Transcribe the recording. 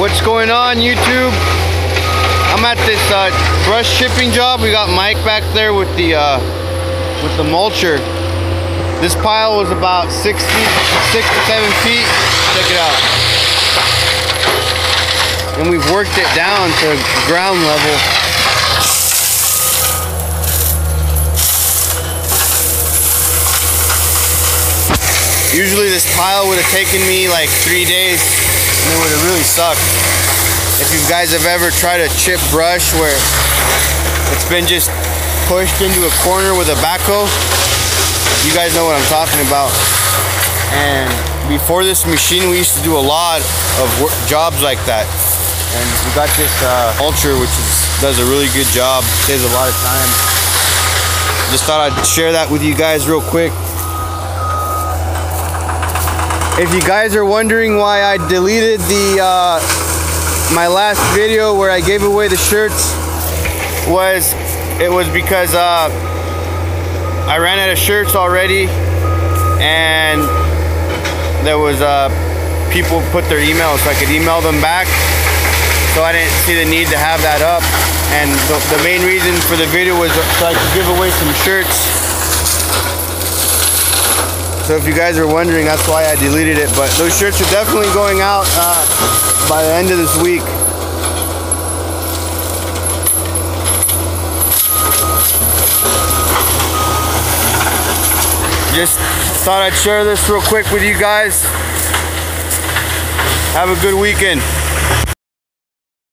What's going on YouTube? I'm at this uh, brush chipping job. We got Mike back there with the uh, with the mulcher. This pile was about 60, six to seven feet. Check it out. And we've worked it down to ground level. Usually this pile would have taken me like three days it would have really sucked. If you guys have ever tried a chip brush where it's been just pushed into a corner with a backhoe, you guys know what I'm talking about. And before this machine, we used to do a lot of work, jobs like that. And we got this uh, Ultra, which is, does a really good job, saves a lot of time. Just thought I'd share that with you guys real quick. If you guys are wondering why I deleted the uh, my last video where I gave away the shirts, was it was because uh, I ran out of shirts already, and there was uh, people put their emails so I could email them back. So I didn't see the need to have that up, and the, the main reason for the video was so I could give away some shirts. So if you guys are wondering, that's why I deleted it. But those shirts are definitely going out uh, by the end of this week. Just thought I'd share this real quick with you guys. Have a good weekend.